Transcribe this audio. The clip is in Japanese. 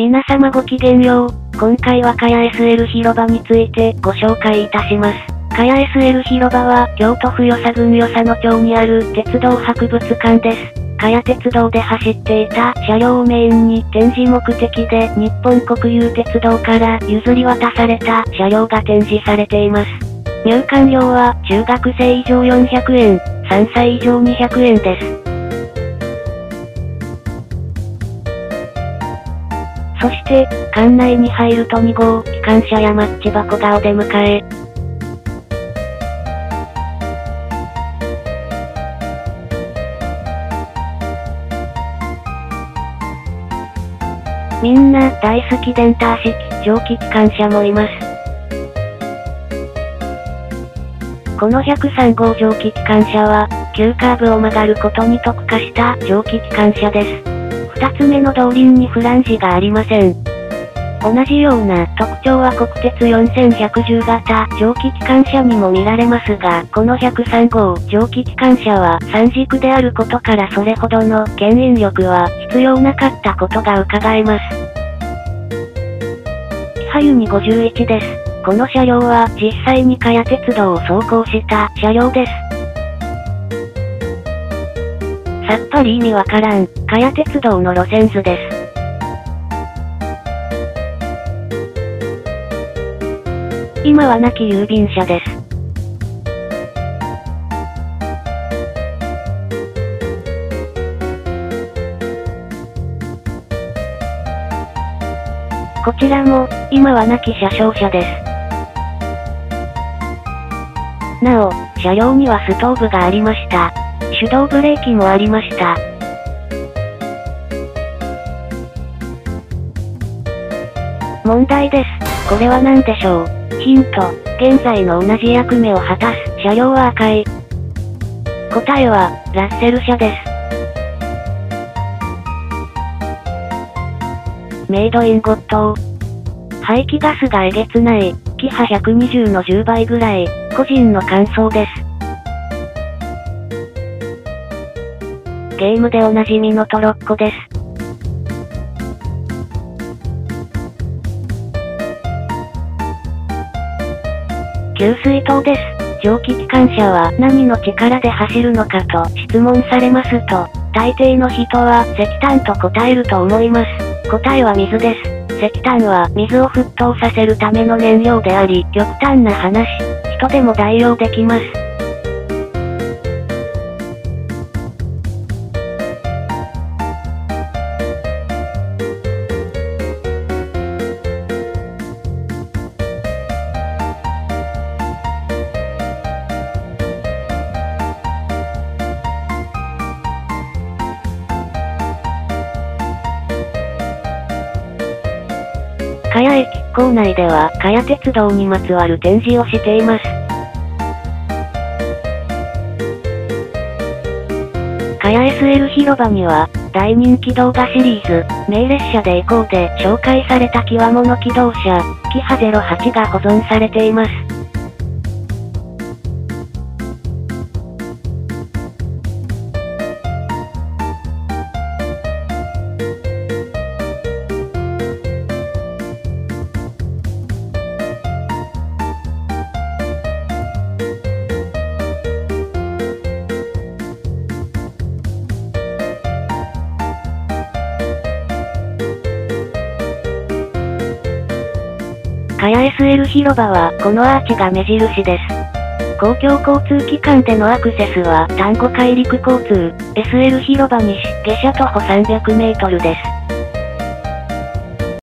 皆様ごきげんよう。今回はかや SL 広場についてご紹介いたします。かや SL 広場は京都府与謝郡与謝野町にある鉄道博物館です。かや鉄道で走っていた車両をメインに展示目的で日本国有鉄道から譲り渡された車両が展示されています。入館料は中学生以上400円、3歳以上200円です。そして、館内に入ると2号機関車やマッチ箱がお出迎え。みんな大好きデンター式蒸気機関車もいます。この103号蒸気機関車は、急カーブを曲がることに特化した蒸気機関車です。二つ目の動輪にフランジがありません。同じような特徴は国鉄4110型蒸気機関車にも見られますが、この103号蒸気機関車は三軸であることからそれほどの牽引力は必要なかったことが伺えます。キハユニ51です。この車両は実際に茅鉄道を走行した車両です。さっぱり意味わからん、かや鉄道の路線図です。今は亡き郵便車です。こちらも、今は亡き車掌車です。なお、車両にはストーブがありました。手動ブレーキもありました。問題です。これは何でしょう？ヒント。現在の同じ役目を果たす車両は赤い。答えは、ラッセル車です。メイドインゴッド排気ガスがえげつない、キハ120の10倍ぐらい、個人の感想です。ゲームでおなじみのトロッコです。給水塔です。蒸気機関車は何の力で走るのかと質問されますと、大抵の人は石炭と答えると思います。答えは水です。石炭は水を沸騰させるための燃料であり、極端な話、人でも代用できます。かや駅構内では、かや鉄道にまつわる展示をしています。かや SL 広場には、大人気動画シリーズ、名列車で行こうで紹介された極物機動車、キハ08が保存されています。かや SL 広場はこのアーチが目印です。公共交通機関でのアクセスは丹後海陸交通、SL 広場西、下車徒歩300メートルです。